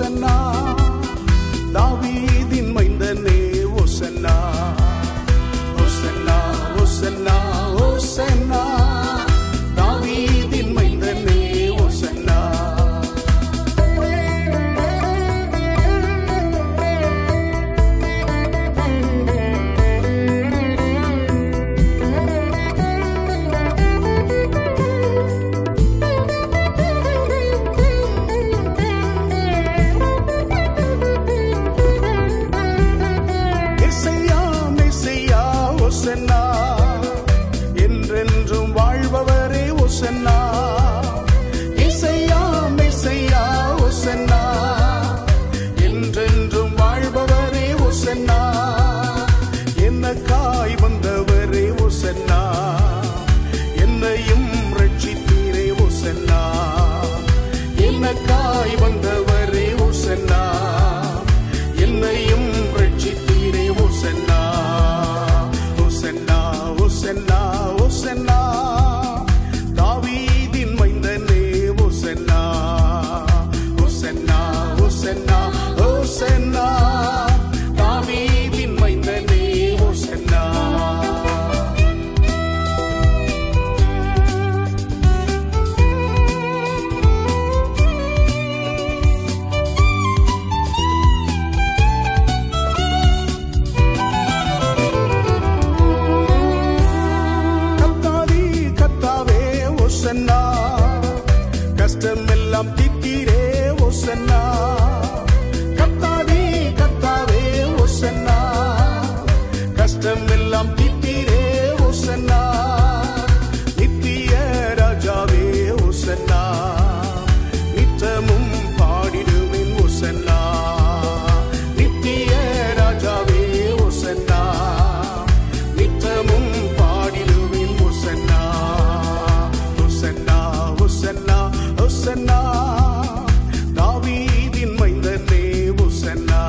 and de nada. and.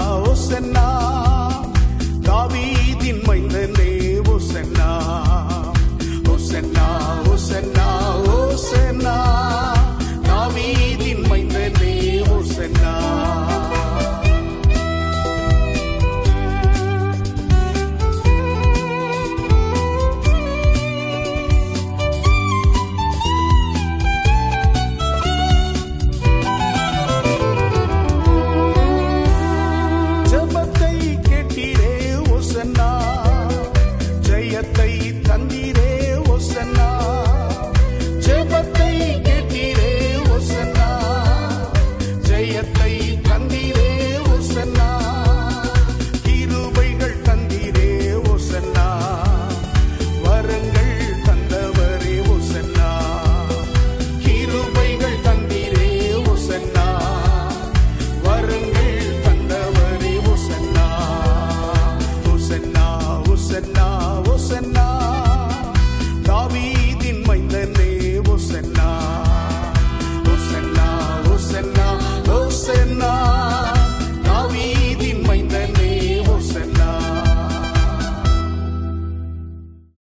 ஒசன்னா ஒசன்னா